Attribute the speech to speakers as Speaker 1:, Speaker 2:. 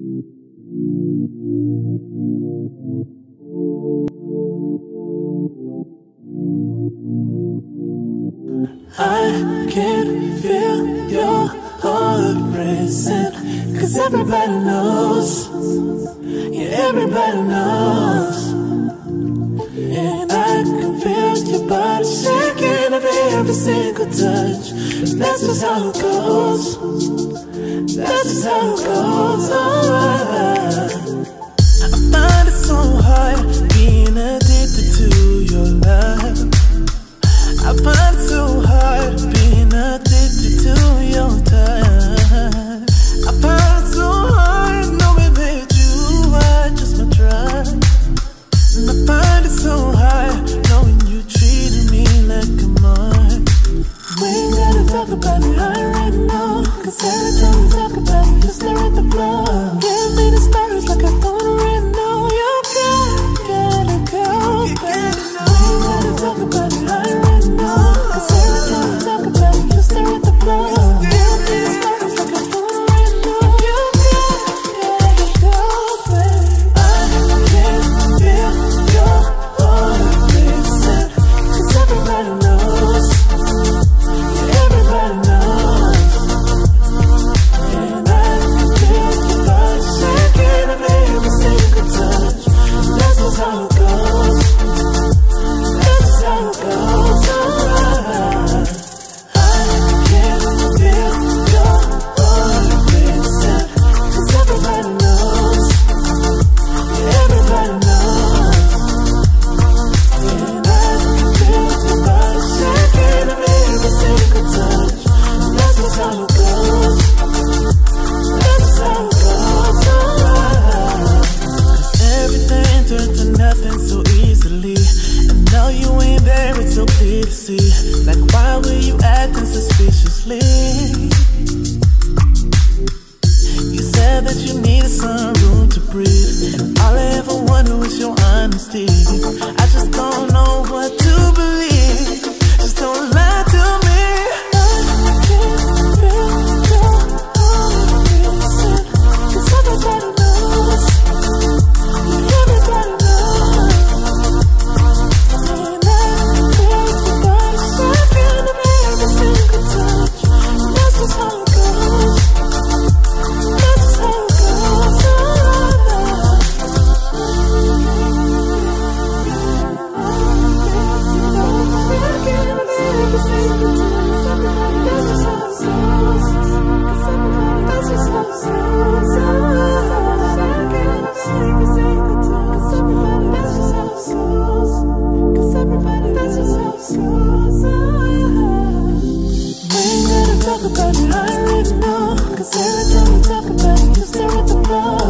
Speaker 1: I can feel your heart racing Cause everybody knows. Yeah, everybody knows. physical touch. That's just how it goes. That's just how it goes. Alright. you ain't there, it's so clear to see. Like, why were you acting suspiciously? You said that you needed some room to breathe. And all I ever wanted was your honesty. I just don't talk about it, I already know. Cause every time we talk about it, you stare at the floor.